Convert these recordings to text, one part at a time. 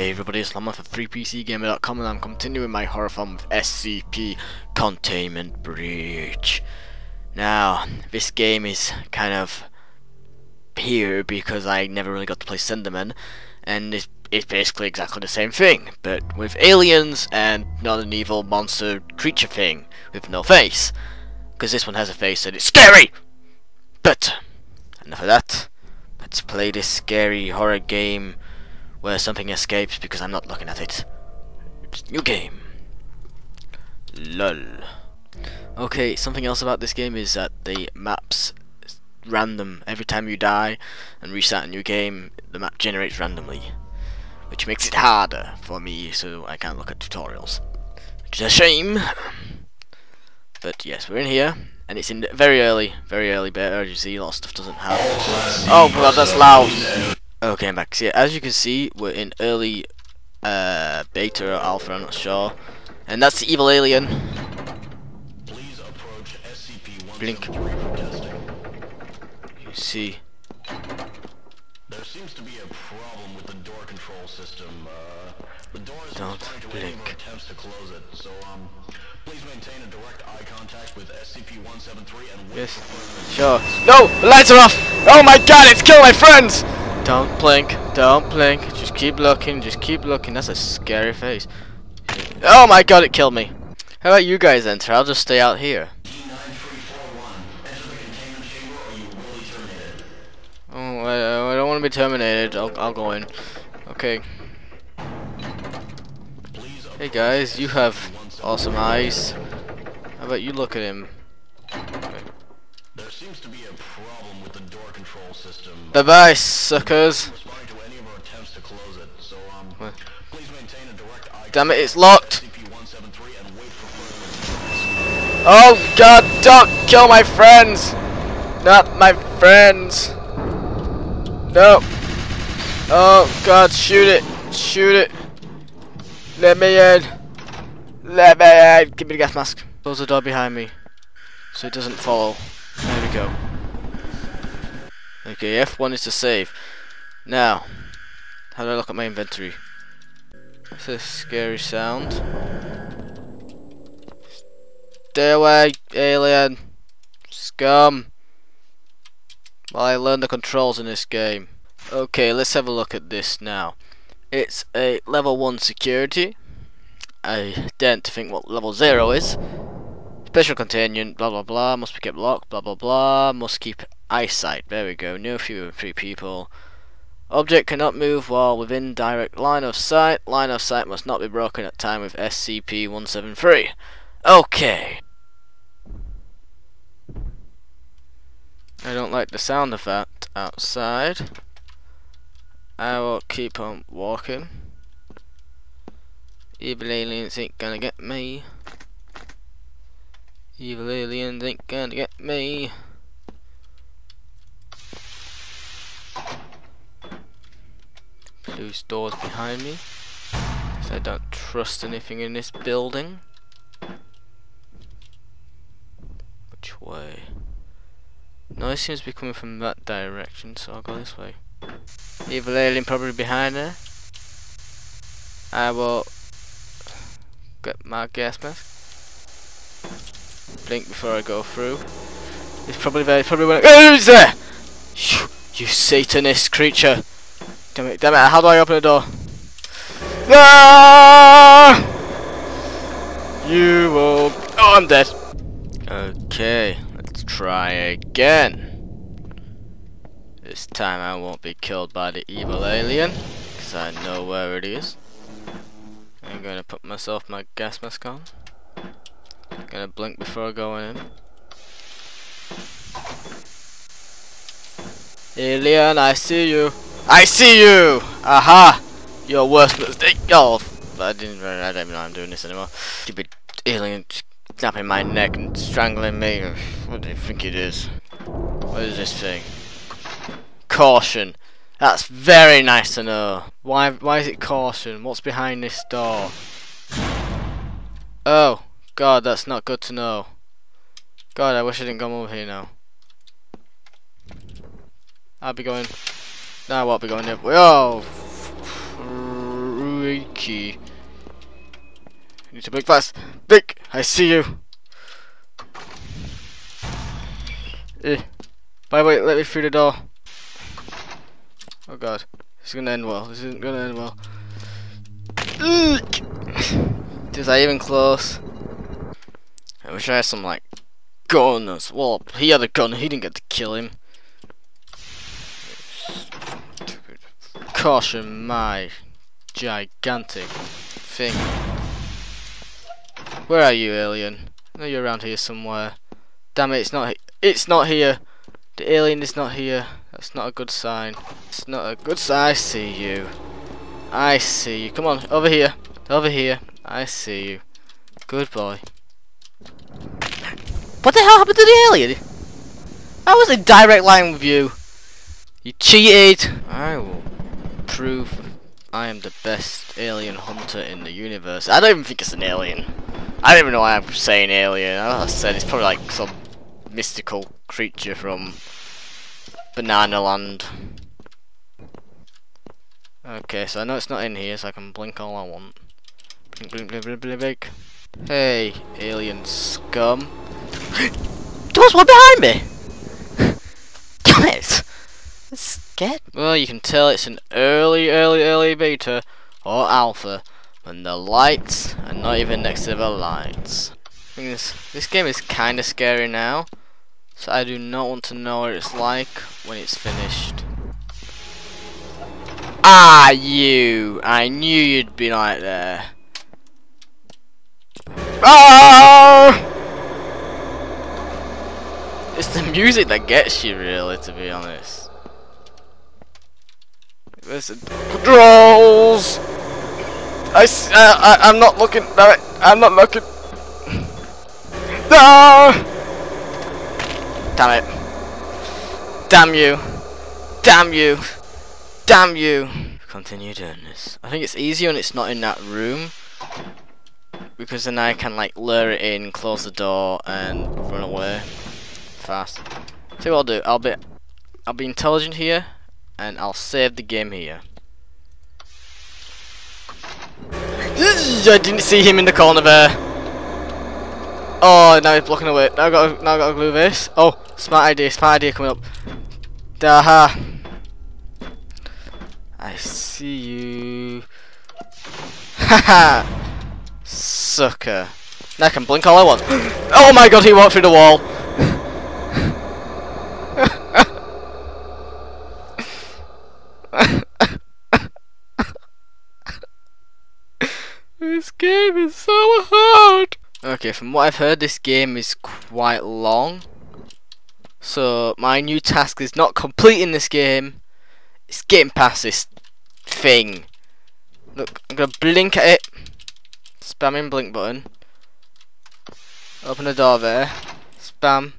Hey everybody, it's Lama for FreePCGamer.com and I'm continuing my horror film with SCP Containment Breach. Now, this game is kind of here because I never really got to play Slenderman, and it's, it's basically exactly the same thing, but with aliens and not an evil monster creature thing with no face. Because this one has a face and it's scary! But, enough of that. Let's play this scary horror game where something escapes because I'm not looking at it. It's new game. Lol. Okay, something else about this game is that the maps random. Every time you die and restart a new game, the map generates randomly. Which makes it harder for me, so I can't look at tutorials. Which is a shame. But yes, we're in here, and it's in very early, very early beta, as you see, a lot of stuff doesn't have... Oh god, that's loud! Okay, I'm back. See, as you can see, we're in early uh, beta or alpha, I'm not sure. And that's the evil alien. Blink. You see. There seems to be a problem with the door control system. Uh, the door is Don't responding to any blink. attempts to close it. So, um, please maintain a direct eye contact with SCP-173 and Yes. Sure. No! The lights are off! Oh my god, it's killing my friends! Don't blink, don't blink. Just keep looking, just keep looking. That's a scary face. Oh my god, it killed me. How about you guys enter? I'll just stay out here. Oh, I, uh, I don't want to be terminated. I'll, I'll go in. Okay. Hey guys, you have awesome eyes. How about you look at him? Seems to be a problem with the door control system. Bye bye, suckers. To any of our attempts to close it. So, um, please maintain a direct eye Damn it, it's locked. And wait for Oh god, don't kill my friends! Not my friends! No! Oh god, shoot it! Shoot it! Let me in! Let me in! Give me the gas mask. Close the door behind me. So it doesn't follow. Okay, F1 is to save. Now, how do I look at my inventory? It's a scary sound. Stay away, alien. Scum. While I learned the controls in this game. Okay, let's have a look at this now. It's a level 1 security. I didn't think what level 0 is. Special containment, blah blah blah, must be kept locked, blah blah blah, must keep eyesight. There we go, no fewer than three people. Object cannot move while within direct line of sight. Line of sight must not be broken at time with SCP-173. Okay. I don't like the sound of that outside. I will keep on walking. Evil aliens ain't gonna get me. Evil aliens ain't gonna get me. Close doors behind me. 'cause I don't trust anything in this building. Which way? Noise seems to be coming from that direction, so I'll go this way. Evil alien probably behind there. I will get my gas mask. Blink before I go through. It's probably there, it's probably when oh, who's there? You, you satanist creature. Damn it, damn it, how do I open the door? Ah! You will Oh I'm dead. Okay, let's try again. This time I won't be killed by the evil alien, because I know where it is. I'm gonna put myself my gas mask on. Gonna blink before going in. Alien, I see you. I see you! Aha! Your worst mistake. Oh, I didn't. I don't even know I'm doing this anymore. Stupid alien snapping my neck and strangling me. What do you think it is? What is this thing? Caution. That's very nice to know. Why? Why is it caution? What's behind this door? Oh, God, that's not good to know. God, I wish I didn't come over here now. I'll be going. No, I won't be going there. Oh, freaky. Need to blink fast. Blink! I see you! Eh. By the way, let me through the door. Oh god. This is gonna end well. This isn't gonna end well. Eek! Is that even close? I wish I had some like guns. Well, he had a gun. He didn't get to kill him. Caution my gigantic thing. Where are you, alien? I know you're around here somewhere. Damn it, it's not. It's not here. The alien is not here. That's not a good sign. It's not a good sign. I see you. I see you. Come on, over here. Over here. I see you. Good boy. What the hell happened to the alien? I was in direct line with you. You cheated. I prove I am the best alien hunter in the universe. I don't even think it's an alien. I don't even know why I'm saying alien. I said, it's probably like some mystical creature from Banana Land. Okay, so I know it's not in here, so I can blink all I want. Blink, blink, blink, blink, blink. Hey, alien scum. there was behind me! Damn it! I'm Well, you can tell it's an early, early, early beta or alpha when the lights are not even next to the lights. This, this game is kinda scary now, so I do not want to know what it's like when it's finished. Ah, you! I knew you'd be right there. Ah! It's the music that gets you, really, to be honest. Listen, controls. I, uh, I, I'm not looking. No, I'm not looking. No! Damn it! Damn you! Damn you! Damn you! Continue doing this. I think it's easier when it's not in that room. Because then I can like lure it in, close the door, and run away. Fast. See what I'll do, I'll be I'll be intelligent here and I'll save the game here. I didn't see him in the corner there. Oh, now he's blocking away. Now I got now I got to glue this. Oh, smart idea, smart idea coming up. Daha. I see you. Haha! Sucker. Now I can blink all I want. oh my god, he walked through the wall! This game is so hard! Okay, from what I've heard, this game is quite long. So, my new task is not completing this game, it's getting past this thing. Look, I'm gonna blink at it. Spamming blink button. Open the door there. Spam.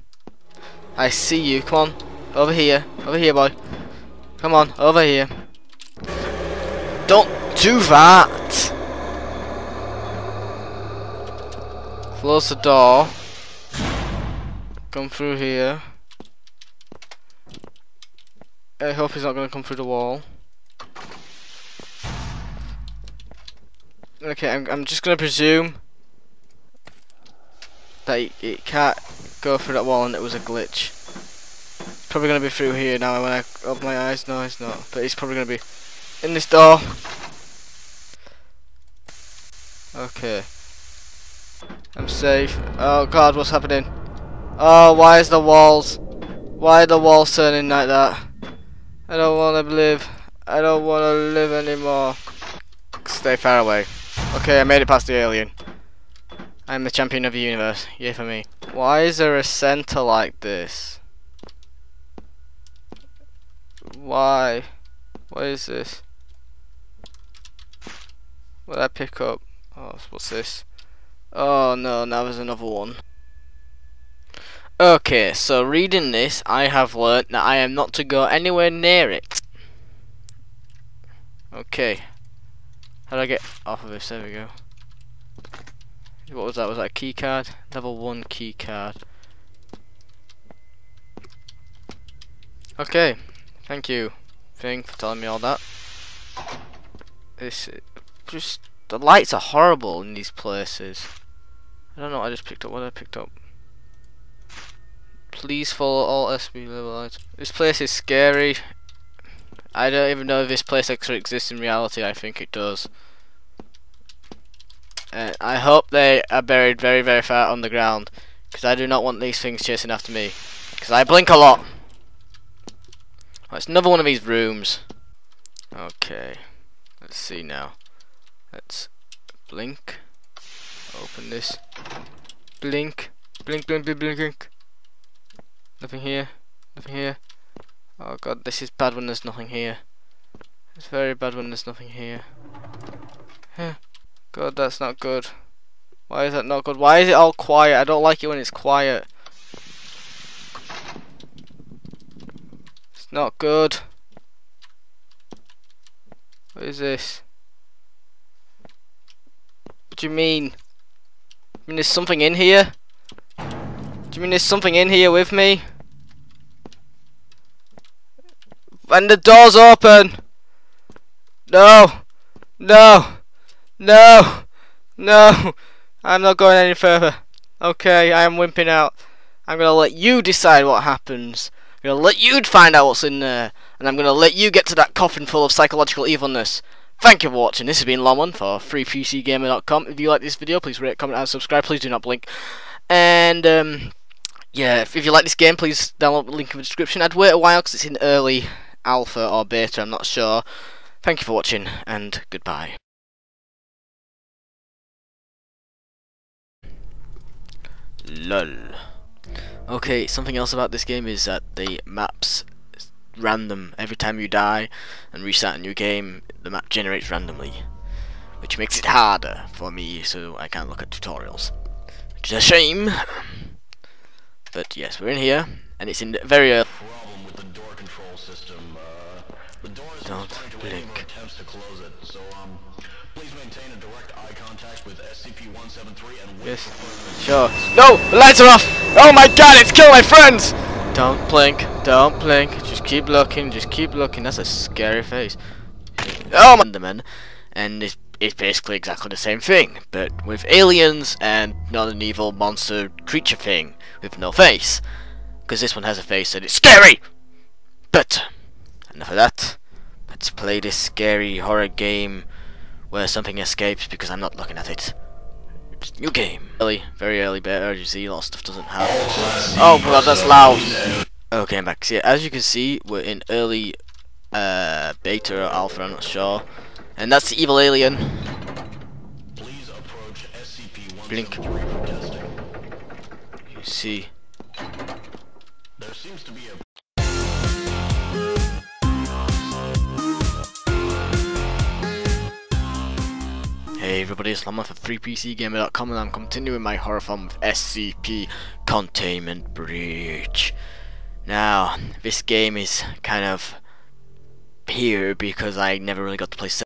I see you. Come on. Over here. Over here, boy. Come on. Over here. Don't do that. Close the door. Come through here. I hope he's not going to come through the wall. Okay, I'm, I'm just going to presume that it, can't go through that wall and it was a glitch. Probably going to be through here now when I open my eyes. No, it's not. But it's probably going to be in this door. Okay. I'm safe. Oh god, what's happening? Oh, why is the walls... Why are the walls turning like that? I don't want to live. I don't want to live anymore. Stay far away. Okay, I made it past the alien. I'm the champion of the universe. Yay for me. Why is there a center like this? Why? What is this? What did I pick up? Oh, what's this? Oh no, now there's another one. Okay, so reading this, I have learnt that I am not to go anywhere near it. Okay. How do I get off of this? There we go. What was that? Was that a key card? Level 1 key card. Okay. Thank you, thing, for telling me all that. This just the lights are horrible in these places. I don't know what I just picked up. What I picked up? Please follow all SB level lights. This place is scary. I don't even know if this place actually exists in reality. I think it does. And I hope they are buried very, very far on the ground. Because I do not want these things chasing after me. Because I blink a lot. It's another one of these rooms. Okay. Let's see now. Let's blink. Open this. Blink. Blink, blink, blink, blink, blink. Nothing here. Nothing here. Oh god, this is bad when there's nothing here. It's very bad when there's nothing here. God, that's not good. Why is that not good? Why is it all quiet? I don't like it when it's quiet. Not good. What is this? What do you mean? I mean there's something in here? Do you mean there's something in here with me? And the door's open! No! No! No! No! I'm not going any further. Okay, I am wimping out. I'm gonna let you decide what happens. I'm gonna let you find out what's in there. And I'm gonna let you get to that coffin full of psychological evilness. Thank you for watching. This has been Lomon for FreePCGamer.com. If you like this video, please rate, comment, and subscribe. Please do not blink. And, um, yeah, if, if you like this game, please download the link in the description. I'd wait a while because it's in early alpha or beta, I'm not sure. Thank you for watching, and goodbye. Lol. Okay, something else about this game is that the maps random. Every time you die and restart a new game the map generates randomly which makes it harder for me so I can't look at tutorials which is a shame. But yes we're in here and it's in very early. Problem with the door control system. Uh, the door is Don't blink. any of our attempts to close it. So, um, please maintain a direct eye contact with SCP-173 and Yes. Sure. No! The lights are off! Oh my god, it's killing my friends! Don't blink, don't blink. Just keep looking, just keep looking. That's a scary face. Oh my Enderman. And it's, it's basically exactly the same thing, but with aliens and not an evil monster creature thing with no face. Because this one has a face and it's scary! But, enough of that. Let's play this scary horror game where something escapes because I'm not looking at it. It's new game. Early, very early beta, as you see, a lot of stuff doesn't have. Oh god, that's loud! Okay, I'm back. See, as you can see, we're in early uh, beta or alpha, I'm not sure. And that's the evil alien. Please approach SCP-173 Blink. for testing. You see. There seems to be a everybody, it's Lama for FreePCGamer.com and I'm continuing my horror film with SCP Containment Breach. Now, this game is kind of here because I never really got to play